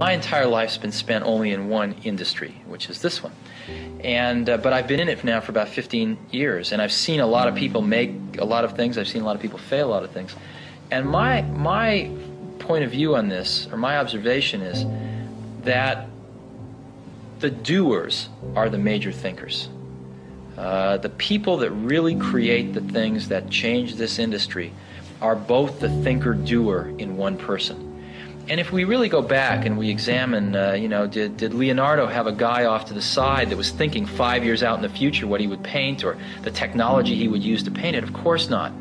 My entire life's been spent only in one industry, which is this one. And uh, but I've been in it now for about 15 years, and I've seen a lot of people make a lot of things. I've seen a lot of people fail a lot of things. And my my point of view on this, or my observation, is that the doers are the major thinkers. Uh, the people that really create the things that change this industry are both the thinker doer in one person. And if we really go back and we examine, uh, you know, did, did Leonardo have a guy off to the side that was thinking five years out in the future what he would paint or the technology he would use to paint it? Of course not.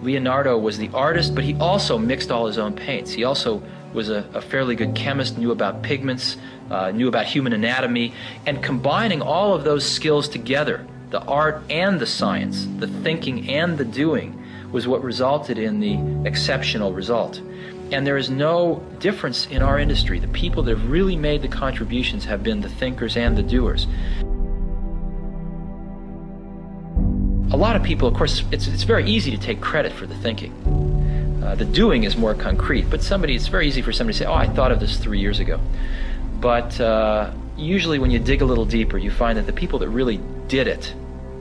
Leonardo was the artist, but he also mixed all his own paints. He also was a, a fairly good chemist, knew about pigments, uh, knew about human anatomy, and combining all of those skills together, the art and the science, the thinking and the doing, was what resulted in the exceptional result. And there is no difference in our industry. The people that have really made the contributions have been the thinkers and the doers. A lot of people, of course, it's, it's very easy to take credit for the thinking. Uh, the doing is more concrete, but somebody, it's very easy for somebody to say, oh, I thought of this three years ago. But uh, usually when you dig a little deeper, you find that the people that really did it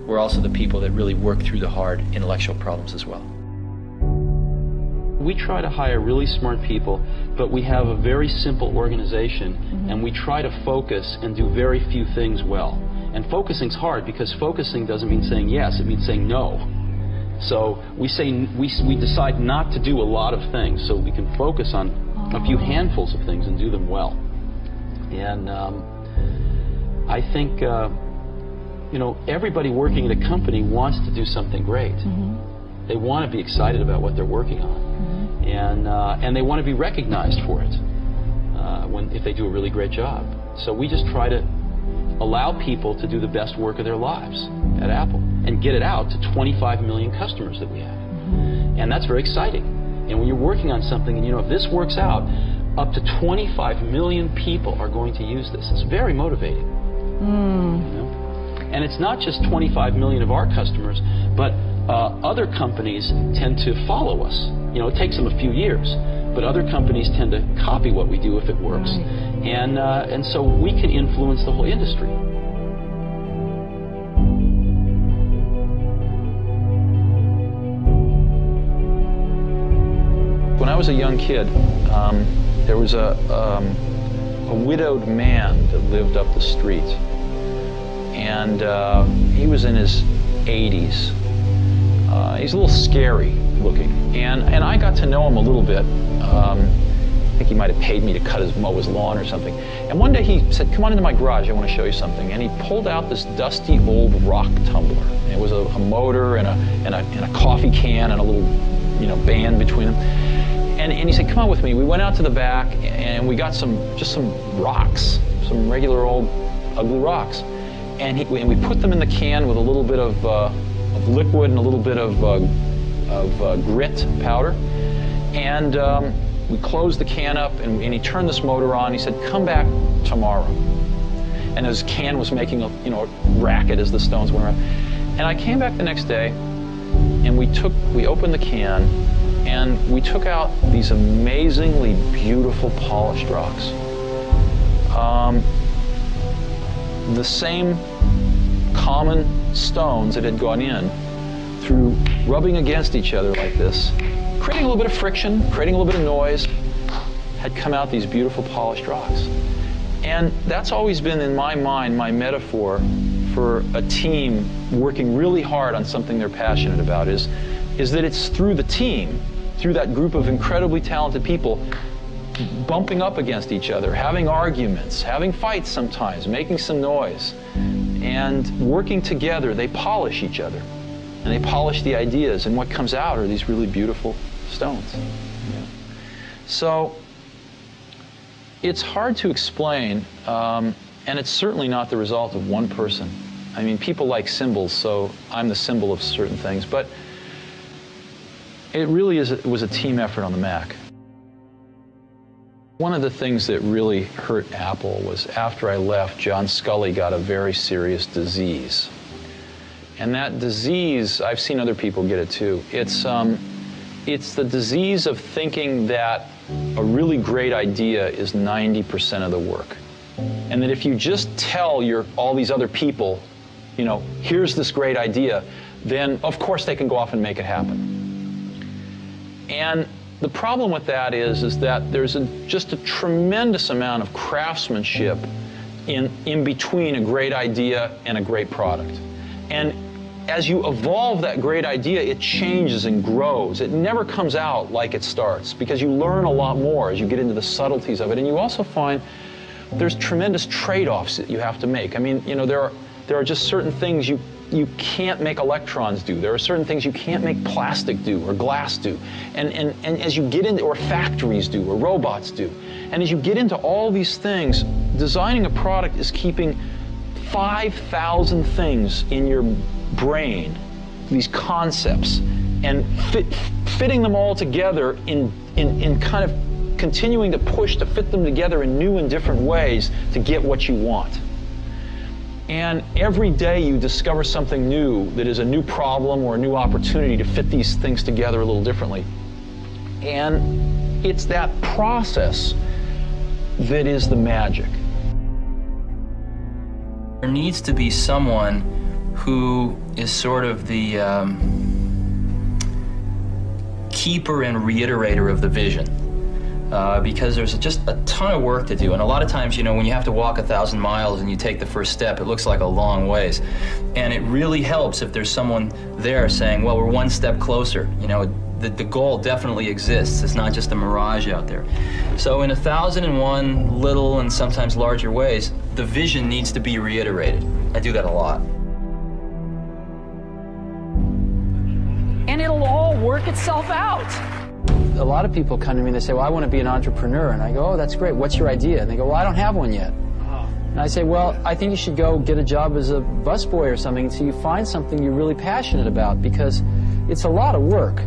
were also the people that really worked through the hard intellectual problems as well. We try to hire really smart people, but we have a very simple organization, mm-hmm. and we try to focus and do very few things well. And focusing's hard because focusing doesn't mean saying yes, it means saying no. So we say we, we decide not to do a lot of things so we can focus on a few handfuls of things and do them well. And um, I think uh, you know everybody working at a company wants to do something great. Mm-hmm. They want to be excited about what they're working on, mm-hmm. And uh, and they want to be recognized for it uh, when if they do a really great job. So we just try to allow people to do the best work of their lives at Apple and get it out to 25 million customers that we have. Mm-hmm. And that's very exciting. And when you're working on something and you know if this works out, up to 25 million people are going to use this. It's very motivating. Mm. You know? And it's not just 25 million of our customers, but uh, other companies tend to follow us. You know, it takes them a few years, but other companies tend to copy what we do if it works. And, uh, and so we can influence the whole industry. When I was a young kid, um, there was a, um, a widowed man that lived up the street. And uh, he was in his 80s. Uh, he's a little scary looking. And, and I got to know him a little bit. Um, I think he might have paid me to cut his, mow his lawn or something. And one day he said, come on into my garage, I want to show you something. And he pulled out this dusty old rock tumbler. It was a, a motor and a, and, a, and a coffee can and a little you know, band between them and, and he said, come on with me. We went out to the back and we got some, just some rocks, some regular old ugly rocks. And, he, and we put them in the can with a little bit of, uh, of liquid and a little bit of, uh, of uh, grit powder. And um, we closed the can up and, and he turned this motor on. He said, come back tomorrow. And his can was making a you know, racket as the stones went around. And I came back the next day and we took, we opened the can and we took out these amazingly beautiful polished rocks. Um, the same common stones that had gone in through rubbing against each other like this, creating a little bit of friction, creating a little bit of noise, had come out these beautiful polished rocks. And that's always been in my mind my metaphor for a team working really hard on something they're passionate about is, is that it's through the team through that group of incredibly talented people bumping up against each other, having arguments, having fights sometimes, making some noise, and working together, they polish each other. And they polish the ideas, and what comes out are these really beautiful stones. Yeah. So it's hard to explain, um, and it's certainly not the result of one person. I mean, people like symbols, so I'm the symbol of certain things, but it really is, it was a team effort on the Mac. One of the things that really hurt Apple was after I left, John Sculley got a very serious disease. And that disease, I've seen other people get it too. It's, um, it's the disease of thinking that a really great idea is 90% of the work. And that if you just tell your, all these other people, you know, here's this great idea, then of course they can go off and make it happen. And the problem with that is, is that there's a, just a tremendous amount of craftsmanship in, in between a great idea and a great product. And as you evolve that great idea, it changes and grows. It never comes out like it starts because you learn a lot more as you get into the subtleties of it. And you also find there's tremendous trade-offs that you have to make. I mean, you know, there are there are just certain things you you can't make electrons do. There are certain things you can't make plastic do or glass do. And, and, and as you get into, or factories do, or robots do. And as you get into all these things, designing a product is keeping 5,000 things in your brain, these concepts, and fit, fitting them all together in, in, in kind of continuing to push to fit them together in new and different ways to get what you want. And every day you discover something new that is a new problem or a new opportunity to fit these things together a little differently. And it's that process that is the magic. There needs to be someone who is sort of the um, keeper and reiterator of the vision. Uh, because there's just a ton of work to do. And a lot of times, you know, when you have to walk a thousand miles and you take the first step, it looks like a long ways. And it really helps if there's someone there saying, well, we're one step closer. You know, the, the goal definitely exists. It's not just a mirage out there. So in a thousand and one little and sometimes larger ways, the vision needs to be reiterated. I do that a lot. and it'll all work itself out. A lot of people come to me and they say, Well, I want to be an entrepreneur. And I go, Oh, that's great. What's your idea? And they go, Well, I don't have one yet. Uh-huh. And I say, Well, I think you should go get a job as a busboy or something until you find something you're really passionate about because it's a lot of work.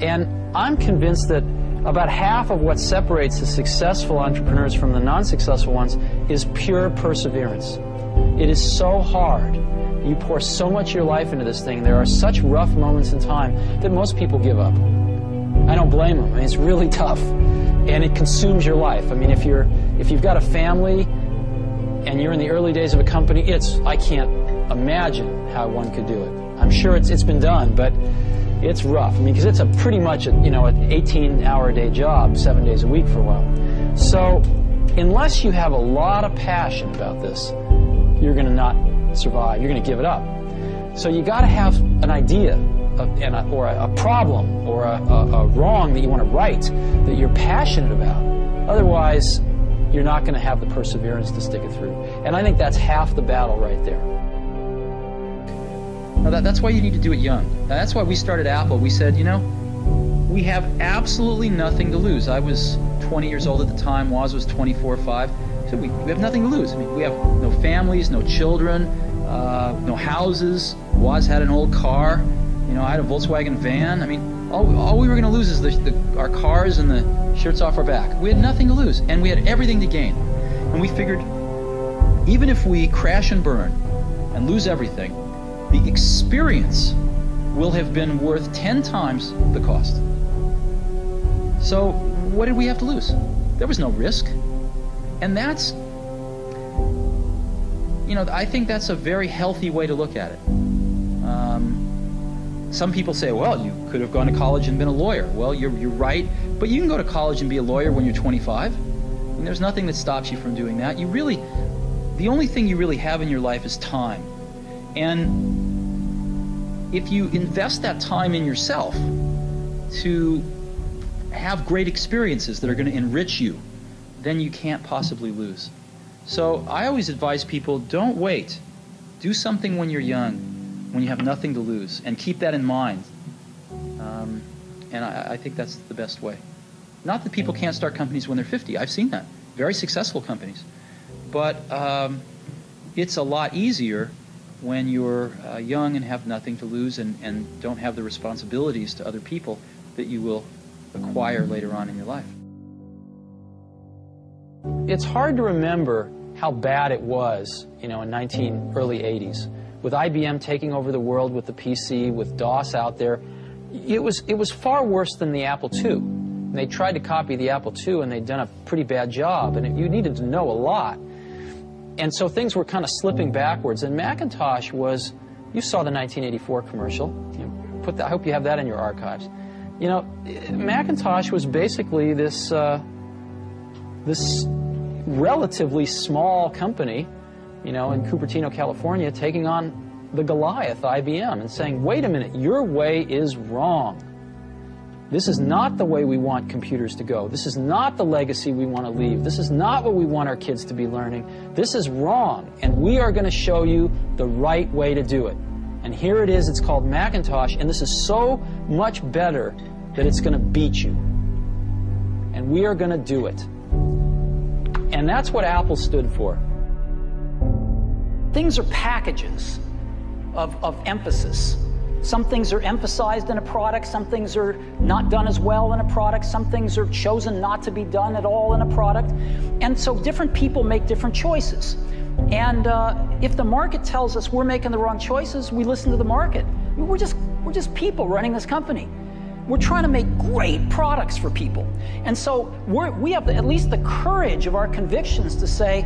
And I'm convinced that about half of what separates the successful entrepreneurs from the non successful ones is pure perseverance. It is so hard you pour so much of your life into this thing. There are such rough moments in time that most people give up. I don't blame them. I mean, it's really tough, and it consumes your life. I mean, if you're if you've got a family and you're in the early days of a company, it's I can't imagine how one could do it. I'm sure it's it's been done, but it's rough. I mean, because it's a pretty much a, you know an 18-hour a day job, seven days a week for a while. So, unless you have a lot of passion about this, you're going to not survive. You're going to give it up. So you got to have an idea a, or a, problem or a, a, wrong that you want to right that you're passionate about. Otherwise, you're not going to have the perseverance to stick it through. And I think that's half the battle right there. Now that, that's why you need to do it young. Now that's why we started Apple. We said, you know, we have absolutely nothing to lose. I was 20 years old at the time. Woz was 24 or 5. So we, we have nothing to lose. I mean, we have no families, no children, uh, no houses. Woz had an old car. You know, I had a Volkswagen van. I mean, all, all we were going to lose is the, the, our cars and the shirts off our back. We had nothing to lose, and we had everything to gain. And we figured, even if we crash and burn and lose everything, the experience will have been worth 10 times the cost. So, what did we have to lose? There was no risk. And that's, you know, I think that's a very healthy way to look at it. Um, some people say, well, you could have gone to college and been a lawyer. Well, you're, you're right, but you can go to college and be a lawyer when you're 25. And there's nothing that stops you from doing that. You really, the only thing you really have in your life is time. And if you invest that time in yourself to have great experiences that are going to enrich you then you can't possibly lose. So I always advise people don't wait. Do something when you're young, when you have nothing to lose, and keep that in mind. Um, and I, I, think that's the best way. Not that people can't start companies when they're 50. I've seen that. Very successful companies. But um, it's a lot easier when you're uh, young and have nothing to lose and, and don't have the responsibilities to other people that you will acquire later on in your life. It's hard to remember how bad it was, you know, in 19 early 80s, with IBM taking over the world with the PC, with DOS out there. it was, it was far worse than the Apple II. They tried to copy the Apple II and they'd done a pretty bad job, and it, you needed to know a lot. And so things were kind of slipping backwards. And Macintosh was, you saw the 1984 commercial. You put I hope you have that in your archives. You know, Macintosh was basically this, uh, this relatively small company, you know, in Cupertino, California, taking on the Goliath, IBM, and saying, wait a minute, your way is wrong. This is not the way we want computers to go. This is not the legacy we want to leave. This is not what we want our kids to be learning. This is wrong, and we are going to show you the right way to do it. And here it is, it's called Macintosh, and this is so much better that it's going to beat you. And we are going to do it. And that's what Apple stood for. Things are packages of, of emphasis. Some things are emphasized in a product, some things are not done as well in a product, some things are chosen not to be done at all in a product. And so different people make different choices. And uh, if the market tells us we're making the wrong choices, we listen to the market. We're just, we're just people running this company. We're trying to make great products for people. And so we have at least the courage of our convictions to say,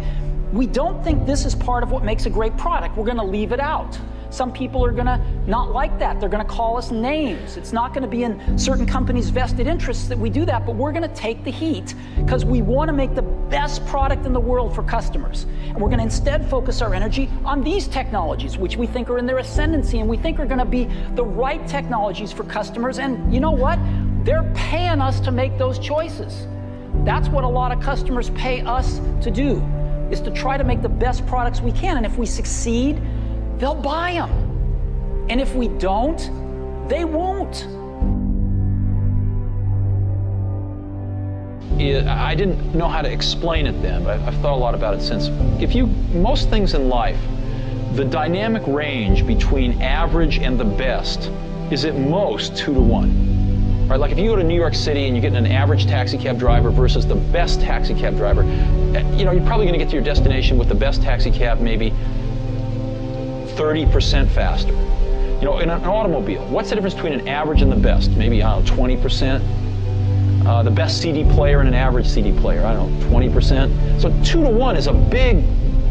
we don't think this is part of what makes a great product. We're going to leave it out. Some people are going to not like that. They're going to call us names. It's not going to be in certain companies' vested interests that we do that, but we're going to take the heat because we want to make the best product in the world for customers. And we're going to instead focus our energy on these technologies, which we think are in their ascendancy and we think are going to be the right technologies for customers. And you know what? They're paying us to make those choices. That's what a lot of customers pay us to do, is to try to make the best products we can. And if we succeed, they'll buy them. And if we don't, they won't. I didn't know how to explain it then, but I've thought a lot about it since. If you, most things in life, the dynamic range between average and the best is at most two to one. Right, like if you go to New York City and you get an average taxi cab driver versus the best taxi cab driver, eh, you know, you're probably going to get to your destination with the best taxi cab maybe 30% faster. You know, in an automobile, what's the difference between an average and the best? Maybe, I don't know, 20%. Uh, the best CD player and an average CD player, I don't know, 20%. So two to one is a big,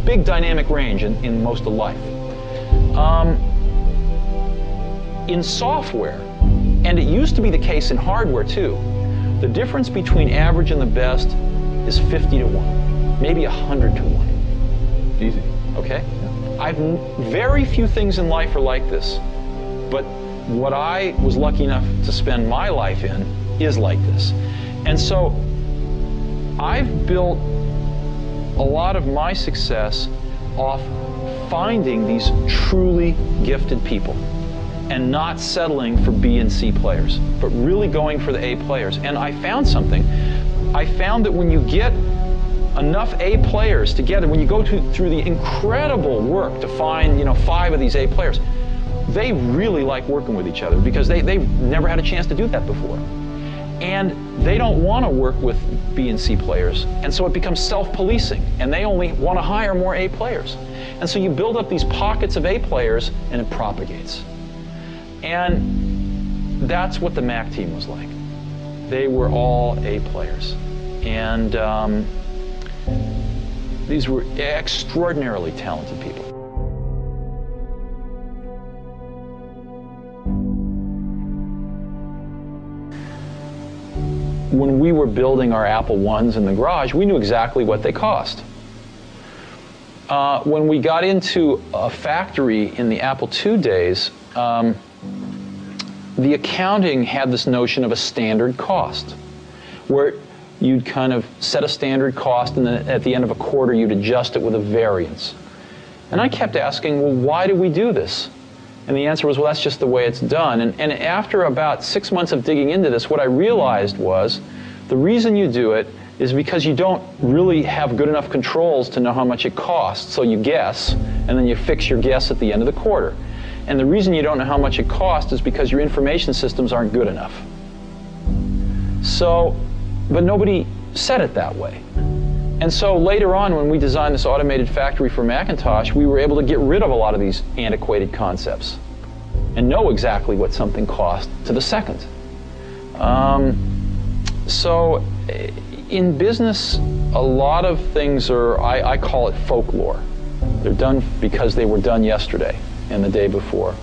big dynamic range in, in most of life. Um, in software, and it used to be the case in hardware too, the difference between average and the best is 50 to 1, maybe 100 to 1. Easy. Okay? I've very few things in life are like this, but what I was lucky enough to spend my life in is like this. And so I've built a lot of my success off finding these truly gifted people and not settling for B and C players, but really going for the A players. And I found something. I found that when you get enough A players together, when you go to, through the incredible work to find, you know, five of these A players, they really like working with each other because they, they've never had a chance to do that before. And they don't want to work with B and C players. And so it becomes self-policing, and they only want to hire more A players. And so you build up these pockets of A players, and it propagates. And that's what the Mac team was like. They were all A players. And um, these were extraordinarily talented people. When we were building our Apple Ones in the garage, we knew exactly what they cost. Uh, when we got into a factory in the Apple II days, um, the accounting had this notion of a standard cost, where you'd kind of set a standard cost, and then at the end of a quarter, you'd adjust it with a variance. And I kept asking, well, why do we do this? And the answer was, well, that's just the way it's done. And, and after about six months of digging into this, what I realized was the reason you do it is because you don't really have good enough controls to know how much it costs. So you guess, and then you fix your guess at the end of the quarter. And the reason you don't know how much it costs is because your information systems aren't good enough. So but nobody said it that way. And so later on, when we designed this automated factory for Macintosh, we were able to get rid of a lot of these antiquated concepts. and know exactly what something cost to the second. Um, so, eh, in business, a lot of things are, I, I call it folklore. They're done because they were done yesterday and the day before.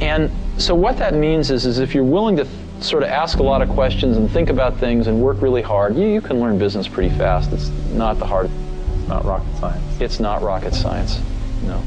And so, what that means is, is if you're willing to sort of ask a lot of questions and think about things and work really hard, you, you can learn business pretty fast. It's not the hard. It's not rocket science. It's not rocket science. No.